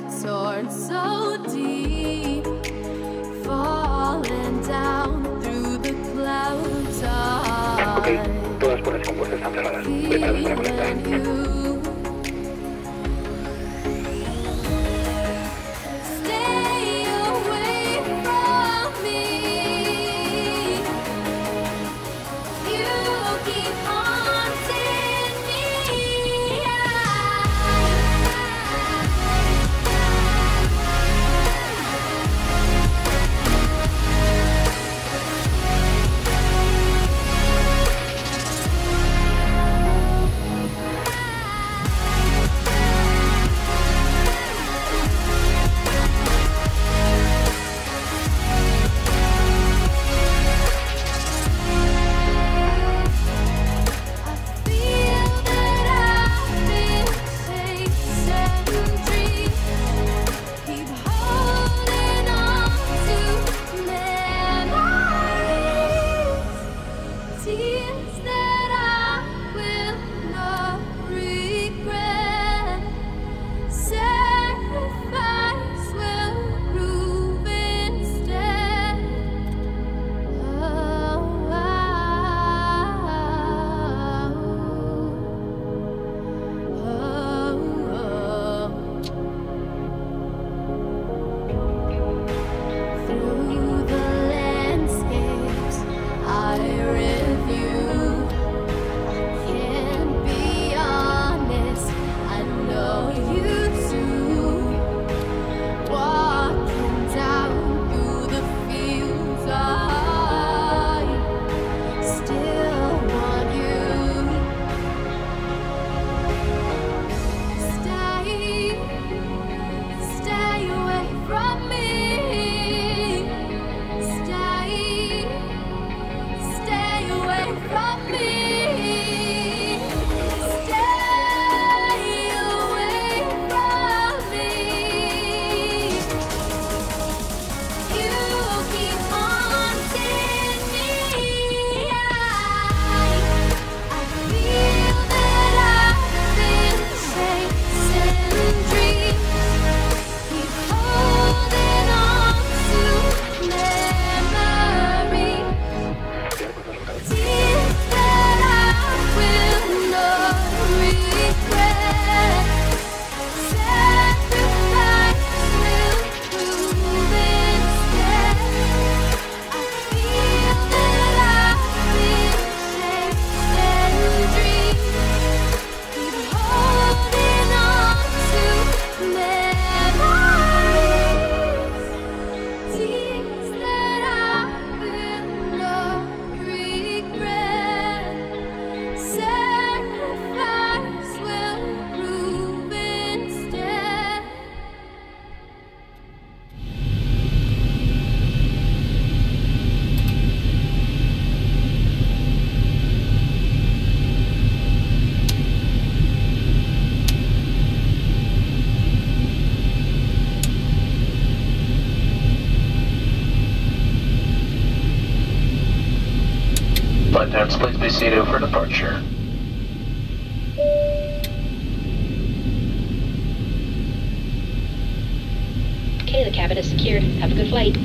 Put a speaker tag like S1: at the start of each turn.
S1: torn so deep Falling down through the
S2: Ok, todas puertas con están cerradas. Preparada para conectar.
S3: attendants, please be seated for departure.
S4: Okay, the cabin is secured. Have a good flight.